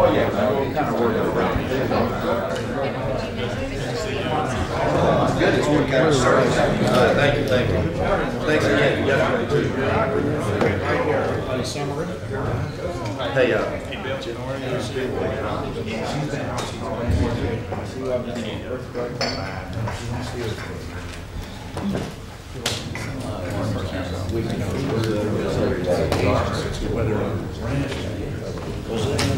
Oh, yeah, we kind of worked around it. Good, it's working out service. Uh, thank you, thank you. Thanks again. Hey, uh, what's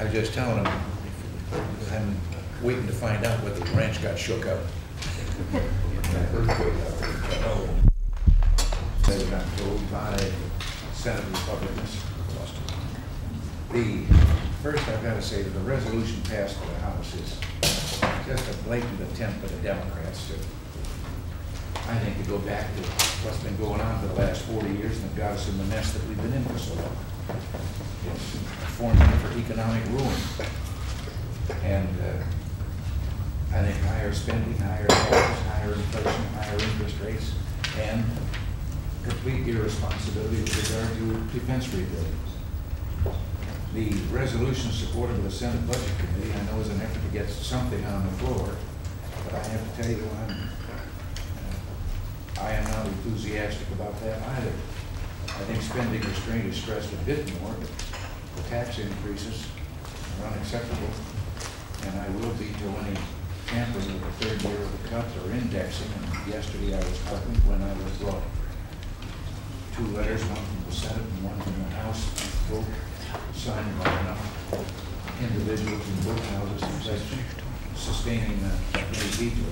I was just telling them, I'm waiting to find out whether the ranch got shook up. They got told by Senate Republicans. The, first I've got to say that the resolution passed by the House is just a blatant attempt by the Democrats to I think to go back to what's been going on for the last forty years and have got us in the mess that we've been in for so long. Formula for economic ruin. And, uh, I think higher spending, higher taxes, higher inflation, higher interest rates, and complete irresponsibility with regard to defense rebuilding. The resolution supported by the Senate Budget Committee, I know is an effort to get something on the floor, but I have to tell you, I'm, uh, I am not enthusiastic about that either. I think spending restraint is stressed a bit more, but the tax increases are unacceptable, and I will be any tampering with the third year of the cuts or indexing, and yesterday I was talking when I was brought two letters, one from the Senate and one from the House, both signed by enough individuals in both houses and sustaining the the veto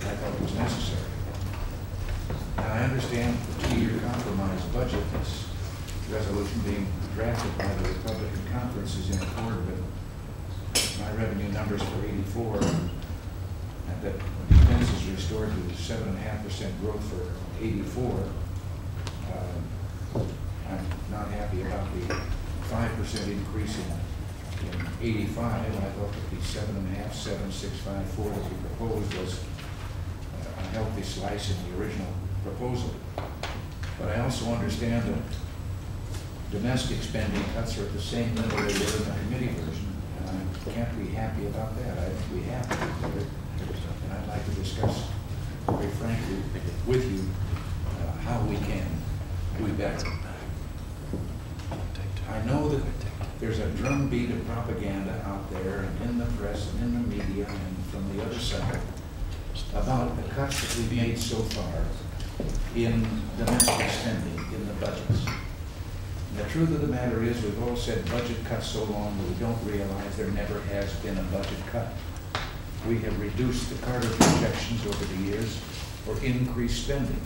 that I thought was necessary. Now, I understand the two-year compromise budget, this resolution being drafted by the Republican conference is in accord with my revenue numbers for eighty-four, and that defense is restored to seven and a half percent growth for eighty-four. Uh, I'm not happy about the five percent increase in, in eighty-five. I thought that the seven and a half, seven, six, five, four that we proposed was uh, a healthy slice in the original proposal. But I also understand that domestic spending cuts are at the same level they were in the committee version, and I can't be happy about that. I think we have to do it, and I'd like to discuss very frankly with you uh, how we can do better. I know that there's a drumbeat of propaganda out there and in the press and in the media and from the other side about the cuts that we've made so far in domestic spending, in the budgets. And the truth of the matter is, we've all said budget cuts so long that we don't realize there never has been a budget cut. We have reduced the Carter projections over the years for increased spending.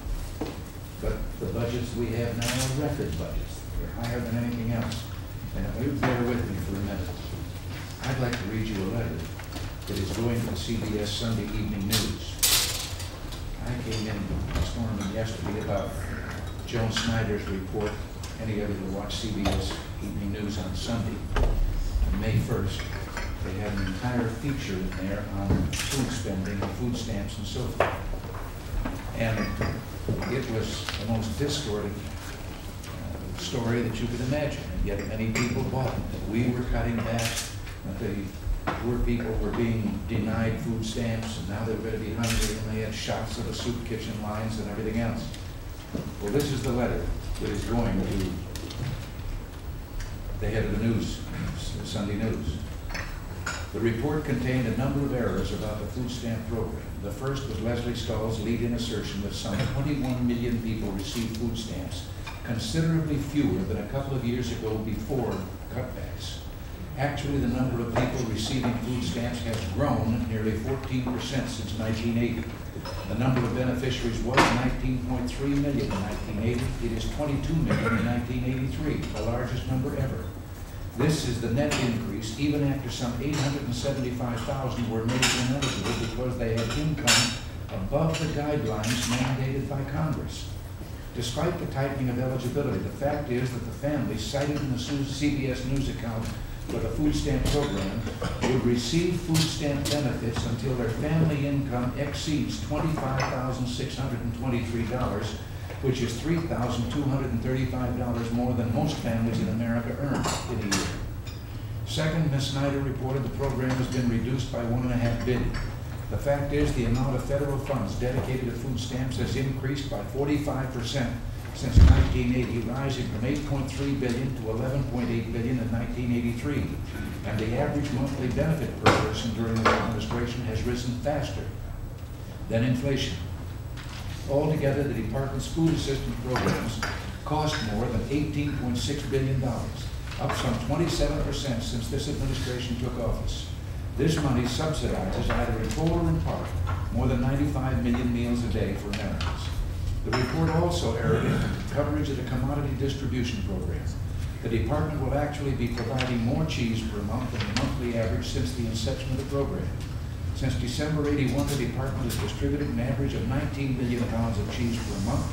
But the budgets we have now are record budgets. They're higher than anything else. And if you bear with me for a minute, I'd like to read you a letter that is going to the CBS Sunday Evening News. I came in storming yesterday about Joan Snyder's report. Any of you watch CBS Evening News on Sunday, on May 1st, they had an entire feature in there on food spending, food stamps and so forth. And it was the most distorted uh, story that you could imagine, and yet many people bought it. That we were cutting back, that the poor people were being denied food stamps, and now they were going to be hungry, and they had shots of the soup kitchen lines and everything else. Well, this is the letter that is going to the head of the news, Sunday News. The report contained a number of errors about the food stamp program. The first was Lesley Stahl's lead-in assertion that some 21 million people receive food stamps, considerably fewer than a couple of years ago before cutbacks. Actually, the number of people receiving food stamps has grown nearly 14% since 1980. The number of beneficiaries was 19.3 million in 1980. It is 22 million in 1983, the largest number ever. This is the net increase, even after some eight hundred and seventy-five thousand were made ineligible because they had income above the guidelines mandated by Congress. Despite the tightening of eligibility, the fact is that the families cited in the CBS News account for the food stamp program would receive food stamp benefits until their family income exceeds twenty-five thousand six hundred and twenty-three dollars, which is three thousand two hundred and thirty-five dollars more than most families in America earn in a year. Second, Ms. Snyder reported the program has been reduced by one and a half billion. The fact is, the amount of federal funds dedicated to food stamps has increased by forty-five percent since nineteen eighty, rising from eight point three billion to eleven point eight billion in nineteen eighty-three. And the average monthly benefit per person during this administration has risen faster than inflation. Altogether, the department's food assistance programs cost more than eighteen point six billion dollars, up some twenty-seven percent since this administration took office. This money subsidizes, either in full or in part, more than ninety-five million meals a day for Americans. The report also added coverage of the commodity distribution program. The department will actually be providing more cheese per month than the monthly average since the inception of the program. Since December eighty-one, the department has distributed an average of nineteen million pounds of cheese per month.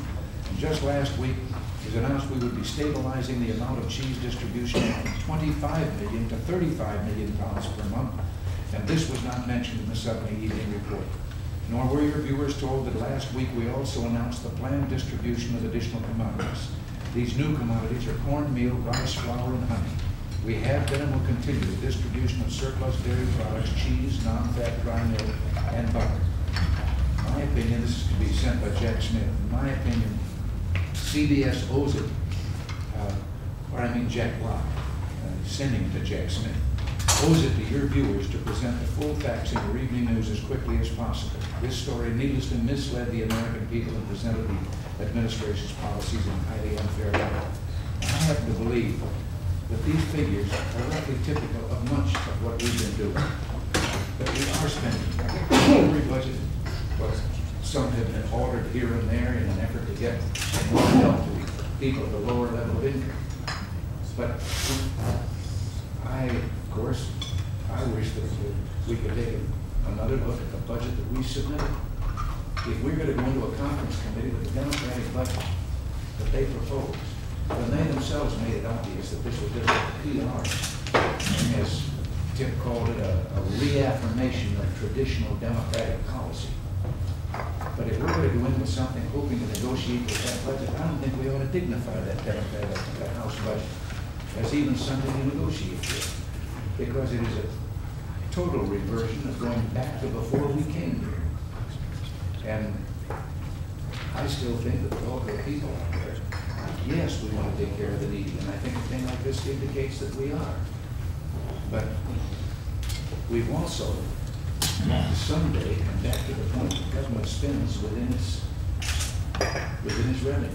And just last week, it was announced we would be stabilizing the amount of cheese distribution from twenty-five million to thirty-five million pounds per month. And this was not mentioned in the Sunday Evening Report. Nor were your viewers told that last week we also announced the planned distribution of additional commodities. These new commodities are cornmeal, rice, flour, and honey. We have been and will continue the distribution of surplus dairy products, cheese, non-fat dry milk, and butter. My opinion, this is to be sent by Jack Smith. In my opinion, CBS owes it, uh, or I mean Jack Block, uh, sending it to Jack Smith, owes it to your viewers to present the full facts in your evening news as quickly as possible. This story needlessly misled the American people and presented the administration's policies in a highly unfair light. I happen to believe that these figures are roughly typical of much of what we've been doing. But we are spending every budget, but some have been altered here and there in an effort to get more help to people at the lower level of income. But I, course, I wish that we could take another look at the budget that we submitted. If we're gonna go into a conference committee with the Democratic budget that they proposed, when they themselves made it obvious that this was just a PR, and as Tip called it, a a reaffirmation of traditional Democratic policy. But if we're gonna go into something hoping to negotiate with that budget, I don't think we ought to dignify that Democratic, House budget as even something to negotiate with. Because it is a total reversion of going back to before we came here. And I still think that the bulk the people out there, yes, we want to take care of the needy, and I think a thing like this indicates that we are. But we've also, want to someday, come back to the point that government spends within its, within its revenue.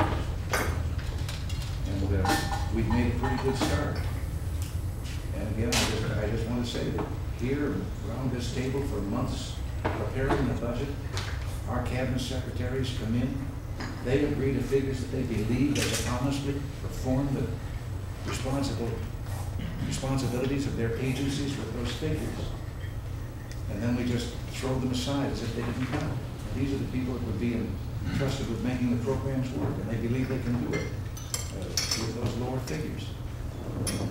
And uh, we've made a pretty good start. And again, I just, I just want to say that here, around this table for months, preparing the budget, our cabinet secretaries come in, they agree to figures that they believe they can honestly perform the responsible, responsibilities of their agencies with those figures. And then we just throw them aside as if they didn't count. And These are the people that would be entrusted with making the programs work, and they believe they can do it uh, with those lower figures.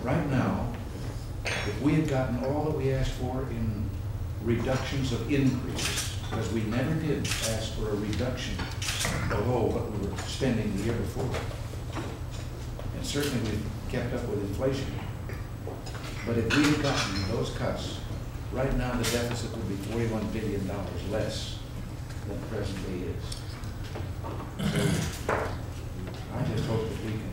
Right now, we had gotten all that we asked for in reductions of increases, because we never did ask for a reduction below what we were spending the year before. And certainly we kept up with inflation. But if we had gotten those cuts, right now the deficit would be forty-one billion dollars less than presently is. So I just hope that we can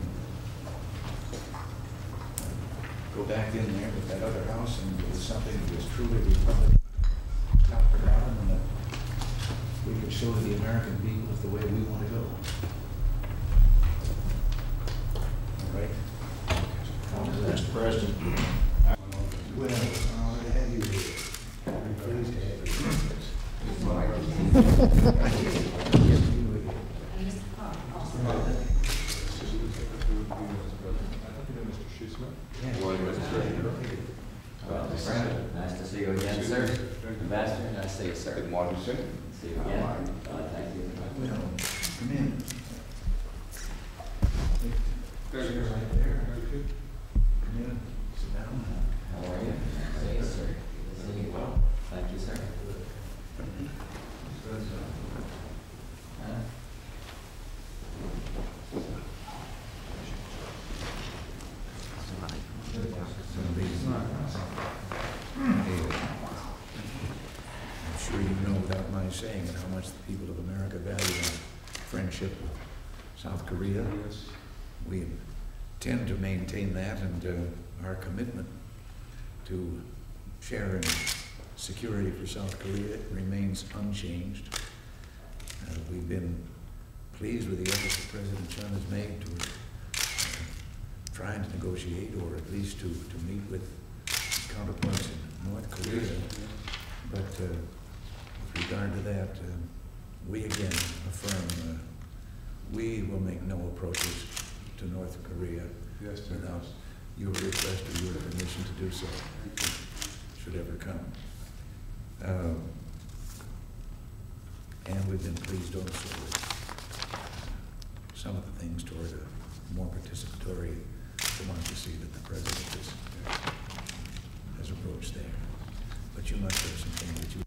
go back in there with that other house and with something that is truly Republican, top to bottom, and that we can show to the American people the way we want to go. All right? Mr. President, Well, uh, to have you here. I'm pleased to have you here. Yeah. Nice to see you again, sir. Ambassador, nice to see you, sir. Good morning, sir. See you again. Uh, Thank you. Well, come in. Come in, sit down. How are you? See you, sir. Good to see you. Well, thank you, sir. Uh, I'm sure you saying and how much the people of America value our friendship with South Korea. Yes. We intend to maintain that and uh, our commitment to sharing security for South Korea remains unchanged. Uh, We've been pleased with the efforts that President Chun has made to uh, trying to negotiate or at least to, to meet with counterparts in North Korea. But uh, regard to that, uh, we again affirm, uh, we will make no approaches to North Korea Yes, sir. without your request or your permission to do so, should ever come. Um, And we've been pleased also with some of the things toward a more participatory democracy that the president has, has approached there. But you must have something that you